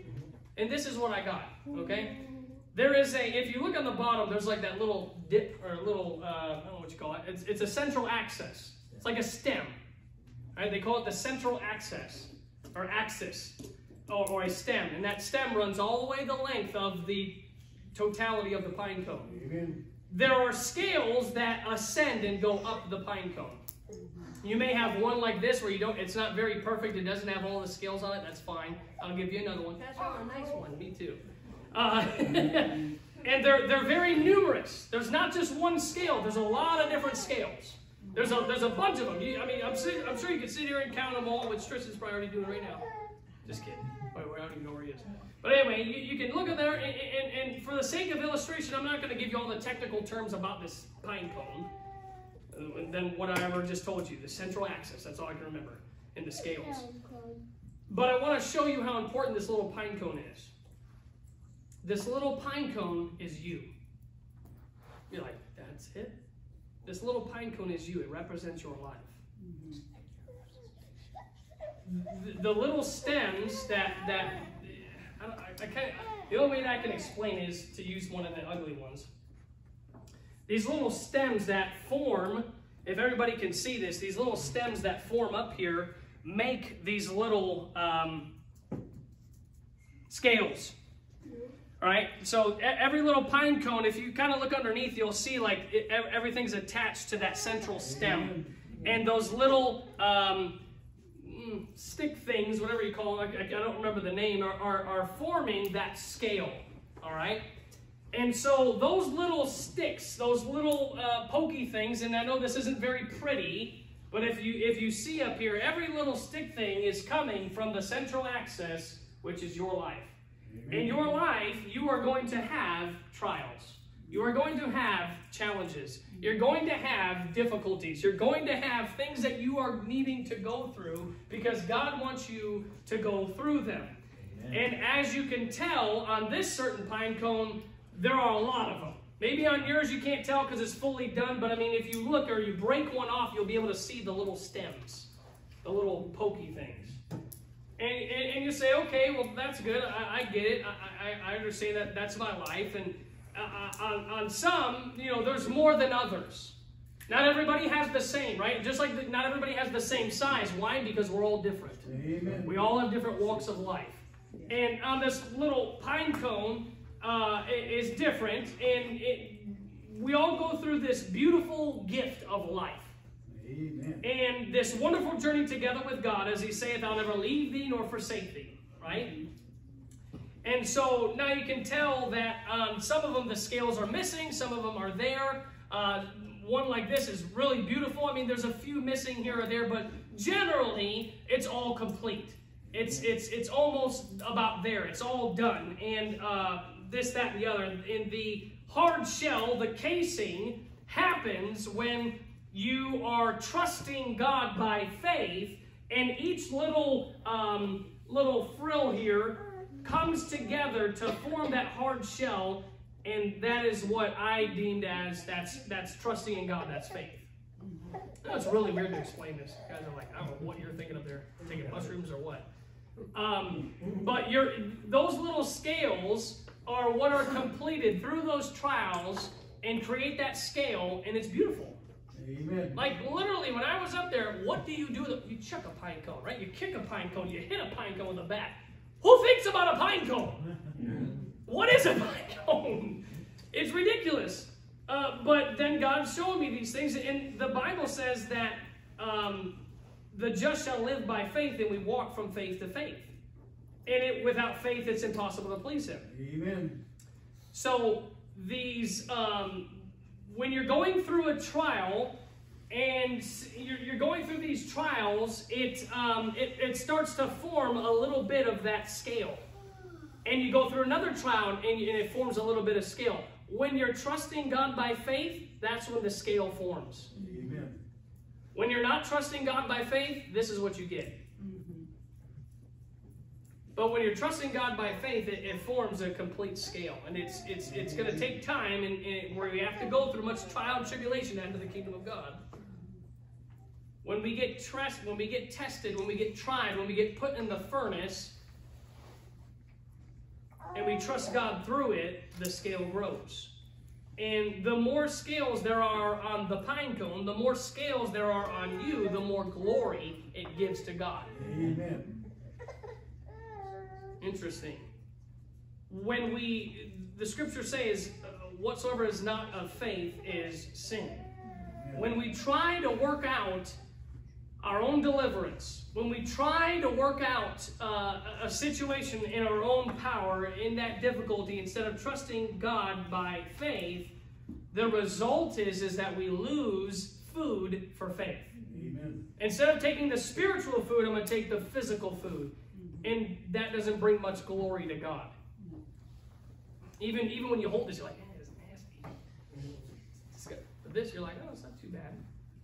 And this is what I got, okay? There is a, if you look on the bottom, there's like that little dip or little, uh, I don't know what you call it. It's, it's a central axis. It's like a stem. Right? They call it the central axis or axis or, or a stem. And that stem runs all the way the length of the totality of the pine cone. Amen. There are scales that ascend and go up the pine cone. You may have one like this where you don't, it's not very perfect, it doesn't have all the scales on it, that's fine. I'll give you another one. That's a nice one, me too. Uh, [LAUGHS] and they're, they're very numerous. There's not just one scale, there's a lot of different scales. There's a, there's a bunch of them. You, I mean, I'm, I'm sure you can sit here and count them all, which Tristan's probably already doing right now. Just kidding. Wait, wait, I don't even know where he is. But anyway, you, you can look at there, and, and, and for the sake of illustration, I'm not going to give you all the technical terms about this pine cone than what I ever just told you. The central axis, that's all I can remember, and the scales. But I want to show you how important this little pine cone is. This little pine cone is you. You're like, that's it? This little pine cone is you. It represents your life. The, the little stems that that I, I, kind the only way that I can explain is to use one of the ugly ones. These little stems that form, if everybody can see this, these little stems that form up here make these little um, scales. All right, so every little pine cone, if you kind of look underneath, you'll see like it, everything's attached to that central stem. And those little um, mm, stick things, whatever you call them, I, I don't remember the name, are, are, are forming that scale. All right? And so those little sticks, those little uh, pokey things, and I know this isn't very pretty, but if you if you see up here, every little stick thing is coming from the central axis, which is your life. In your life, you are going to have trials. You are going to have challenges. You're going to have difficulties. You're going to have things that you are needing to go through because God wants you to go through them. Amen. And as you can tell on this certain pine cone, there are a lot of them. Maybe on yours you can't tell because it's fully done, but I mean, if you look or you break one off, you'll be able to see the little stems, the little pokey things. And, and, and you say, okay, well, that's good. I, I get it. I, I, I, understand that that's my life. And uh, uh, on, on some, you know, there's more than others. Not everybody has the same, right? Just like the, not everybody has the same size. Why? Because we're all different. Amen. We all have different walks of life. And on this little pine cone uh, is different. And it, we all go through this beautiful gift of life. Amen. And this wonderful journey together with God, as He saith, I'll never leave thee nor forsake thee. Right? And so now you can tell that um, some of them the scales are missing, some of them are there. Uh, one like this is really beautiful. I mean, there's a few missing here or there, but generally it's all complete. It's it's it's almost about there. It's all done. And uh, this, that, and the other. In the hard shell, the casing happens when you are trusting God by faith, and each little um, little frill here comes together to form that hard shell, and that is what I deemed as that's that's trusting in God, that's faith. It's really weird to explain this. Guys are like, I don't know what you're thinking of there, taking mushrooms or what. Um, but you're, those little scales are what are completed through those trials and create that scale, and it's beautiful. Amen. Like literally, when I was up there, what do you do? You chuck a pine cone, right? You kick a pine cone, you hit a pine cone in the back. Who thinks about a pine cone? [LAUGHS] What is a pine cone? It's ridiculous. Uh, but then God showed me these things, and the Bible says that um, the just shall live by faith, and we walk from faith to faith. And it, without faith, it's impossible to please Him. Amen. So these, um, when you're going through a trial, and you're, you're going through these trials, it, um, it it starts to form a little bit of that scale. And you go through another trial, and, and it forms a little bit of scale. When you're trusting God by faith, that's when the scale forms. Amen. When you're not trusting God by faith, this is what you get. But when you're trusting God by faith, it, it forms a complete scale, and it's it's it's going to take time, and, and where we have to go through much trial and tribulation to enter the kingdom of God. When we get trust, when we get tested, when we get tried, when we get put in the furnace, and we trust God through it, the scale grows. And the more scales there are on the pine cone, the more scales there are on you, the more glory it gives to God. Amen. Interesting. When we, the scripture says, uh, whatsoever is not of faith is sin. When we try to work out our own deliverance, when we try to work out uh, a situation in our own power, in that difficulty, instead of trusting God by faith, the result is, is that we lose food for faith. Amen. Instead of taking the spiritual food, I'm going to take the physical food. And that doesn't bring much glory to God. Even, even when you hold this, you're like, eh, it's nasty. It's. But this, you're like, oh, it's not too bad.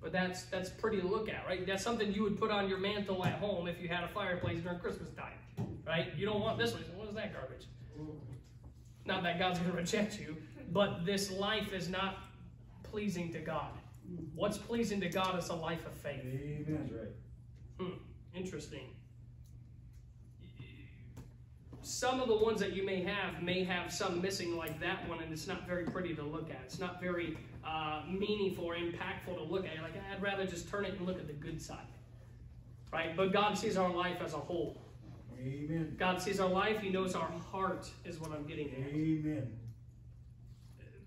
But that's that's pretty to look at, right? That's something you would put on your mantle at home if you had a fireplace during Christmas time, right? You don't want this one. What is that garbage? Not that God's going to reject you, but this life is not pleasing to God. What's pleasing to God is a life of faith. Amen. Hmm, interesting. Some of the ones that you may have may have some missing like that one, and it's not very pretty to look at. It's not very uh, meaningful or impactful to look at. You're like, I'd rather just turn it and look at the good side. Right? But God sees our life as a whole. Amen. God sees our life, He knows our heart, is what I'm getting at. Amen.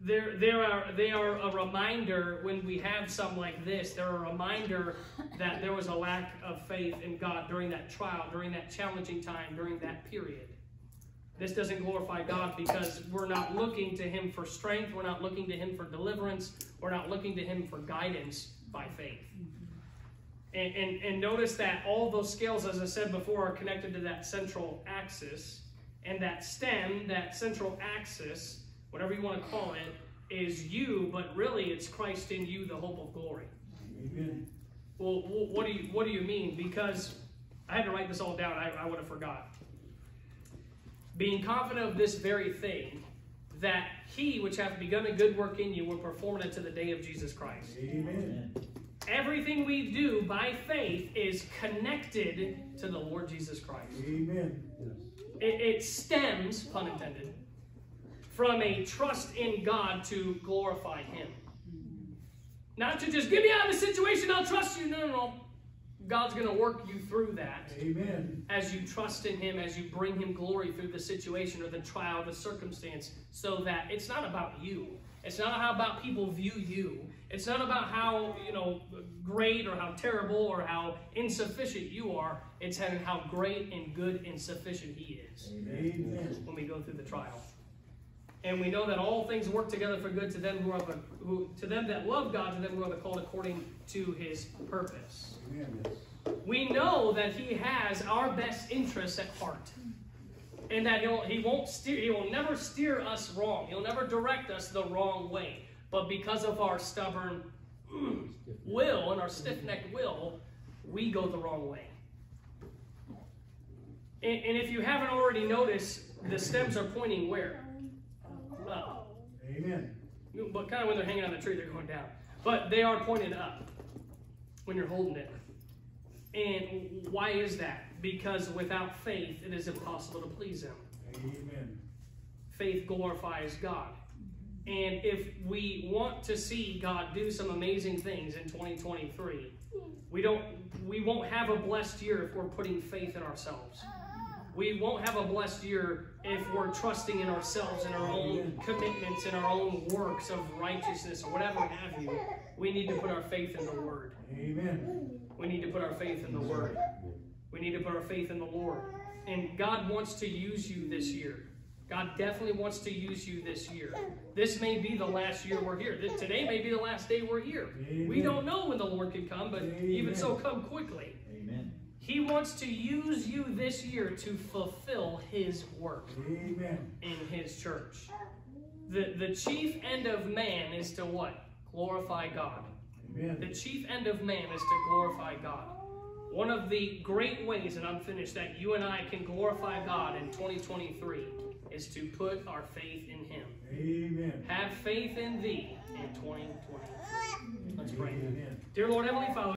There, there are, they are a reminder when we have some like this. They're a reminder [LAUGHS] that there was a lack of faith in God during that trial, during that challenging time, during that period. This doesn't glorify God because we're not looking to Him for strength. We're not looking to Him for deliverance. We're not looking to Him for guidance by faith. And, and, and notice that all those scales, as I said before, are connected to that central axis. And that stem, that central axis, whatever you want to call it, is you, but really it's Christ in you, the hope of glory. Amen. Well, what do you what do you mean? Because I had to write this all down. I, I would have forgot. Being confident of this very thing, that He which hath begun a good work in you will perform it to the day of Jesus Christ. Amen. Everything we do by faith is connected to the Lord Jesus Christ. Amen. It, it stems, pun intended, from a trust in God to glorify Him. Not to just get me out of the situation, I'll trust you. No, no, no. God's going to work you through that Amen. as you trust in Him, as you bring Him glory through the situation or the trial, the circumstance, so that it's not about you. It's not how about people view you. It's not about how you know great or how terrible or how insufficient you are. It's having how great and good and sufficient He is Amen. when we go through the trial. And we know that all things work together for good to them who are the, who, to them that love God, to them who are the called according to His purpose. Amen. We know that He has our best interests at heart, and that He'll He won't steer He will never steer us wrong. He'll never direct us the wrong way. But because of our stubborn [CLEARS THROAT] will and our stiff-necked will, we go the wrong way. And, and if you haven't already noticed, the stems are pointing where? Up. Amen. But kind of when they're hanging on the tree, they're going down. But they are pointed up when you're holding it. And why is that? Because without faith, it is impossible to please Him. Amen. Faith glorifies God. And if we want to see God do some amazing things in 2023, we don't we won't have a blessed year if we're putting faith in ourselves. We won't have a blessed year if we're trusting in ourselves and our own commitments and our own works of righteousness or whatever have you. We need to put our faith in the Word. Amen. We need to put our faith in the Word. We need to put our faith in the Lord. And God wants to use you this year. God definitely wants to use you this year. This may be the last year we're here. Today may be the last day we're here. We don't know when the Lord can come, but even so, come quickly. Amen. He wants to use you this year to fulfill His work Amen. in His church. The, the chief end of man is to what? Glorify God. The chief end of man is to glorify God. One of the great ways, and I'm finished, that you and I can glorify God in 2023 is to put our faith in Him. Amen. Have faith in Thee in 2020. Let's pray. Amen. Dear Lord Heavenly Father,